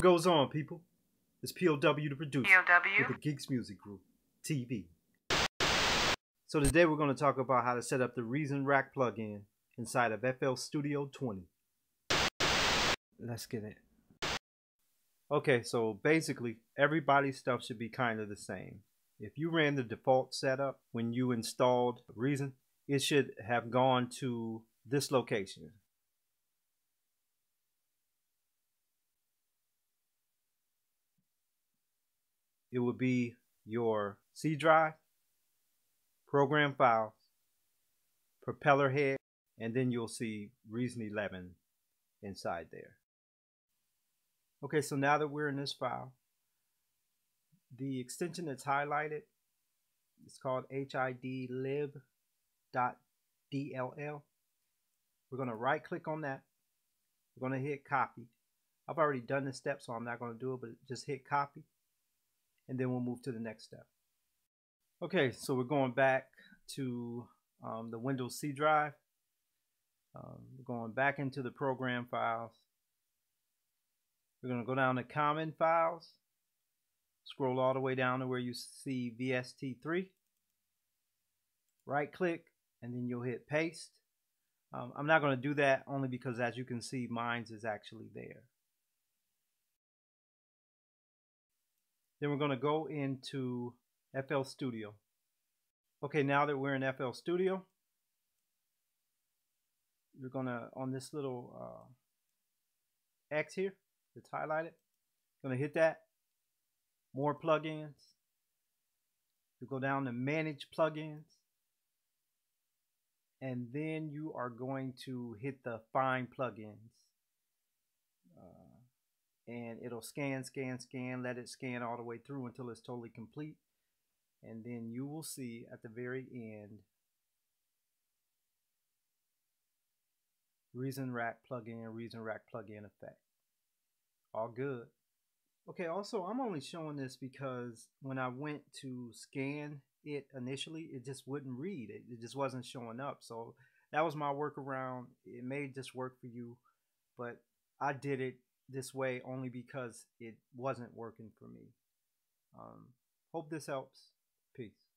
What goes on, people? It's POW the producer POW? with the Geeks Music Group TV. So today we're going to talk about how to set up the Reason Rack plugin inside of FL Studio 20. Let's get it. Okay, so basically everybody's stuff should be kind of the same. If you ran the default setup when you installed Reason, it should have gone to this location. It would be your C drive, program files, Propellerhead, and then you'll see Reason 11 inside there. Okay, so now that we're in this file, the extension that's highlighted is called hidlib.dll. We're going to right click on that. We're going to hit copy. I've already done this step, so I'm not going to do it, but just hit copy. And then we'll move to the next step. Okay, so we're going back to um, the Windows C drive. Um, going back into the program files. We're going to go down to common files. Scroll all the way down to where you see VST3. Right click and then you'll hit paste. Um, I'm not going to do that only because as you can see mine's is actually there. Then we're going to go into FL Studio. Okay, now that we're in FL Studio, you're going to, on this little uh, X here, that's highlighted, going to hit that, more plugins. You go down to manage plugins. And then you are going to hit the find plugins. And it'll scan, scan, scan, let it scan all the way through until it's totally complete. And then you will see at the very end Reason Rack plugin, Reason Rack plugin effect. All good. Okay, also, I'm only showing this because when I went to scan it initially, it just wouldn't read. It, it just wasn't showing up. So that was my workaround. It may just work for you, but I did it this way only because it wasn't working for me. Um, hope this helps. Peace.